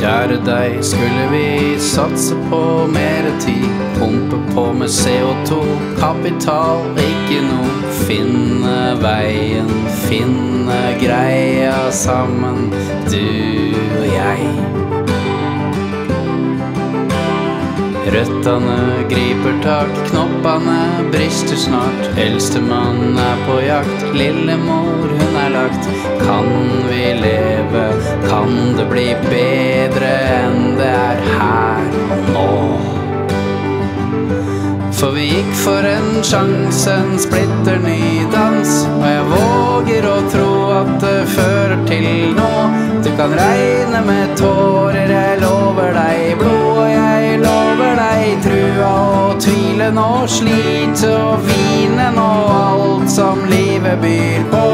Kjære deg, skulle vi satse på mere tid? Pumpe på med CO2, kapital, ikke noe. Finne veien, finne greia sammen, du og jeg. Røttene griper tak, knoppene brister snart. Eldstemann er på jakt, lillemor hun er lagt. Kan vi leve, kan det bli bedre enn det er her nå? For vi gikk for en sjanse, en splitter ny dans. Og jeg våger å tro at det fører til nå. Du kan regne med tårer, jeg lover deg blod. Trua og tvilen og slitet og vinen og alt som livet byr på.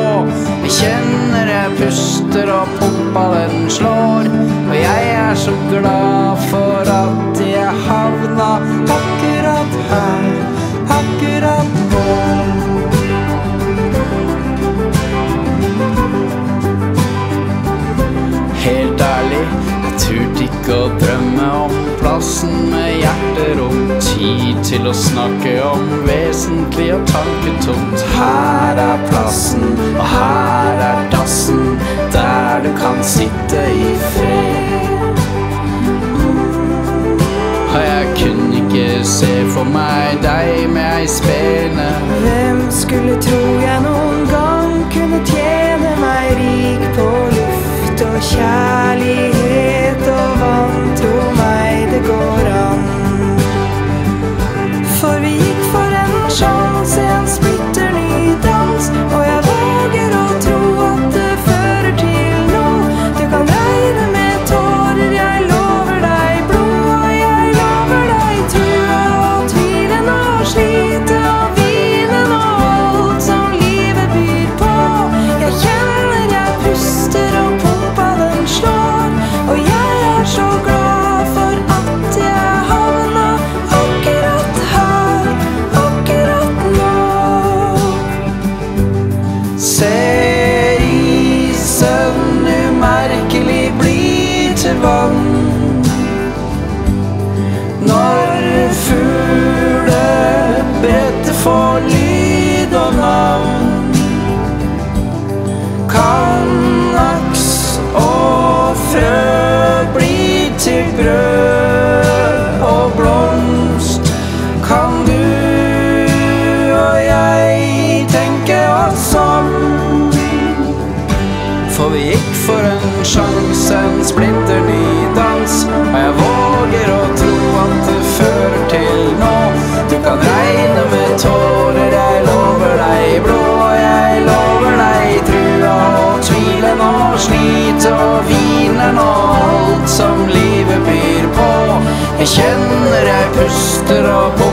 Jeg kjenner jeg puster og pumpa den slår. Og jeg er så glad for at jeg havna akkurat her, turte ikke å drømme om plassen med hjerterom. Tid til å snakke om vesentlig og tanketomt. Her er plassen, og her er dassen, der du kan sitte i fred. Og jeg kunne ikke se for meg deg med ei spene. Hvem skulle tro jeg noen gang kunne tjene meg rik på luft og kjærlighet For For vi gikk for en sjanse, en splitter ny dans. Og jeg våger å tro at det fører til nå. Du kan regne med tårer, jeg lover deg blå. Jeg lover deg trua og tvilen og slitet og vinen og alt som livet byr på. Jeg kjenner jeg puster og pumper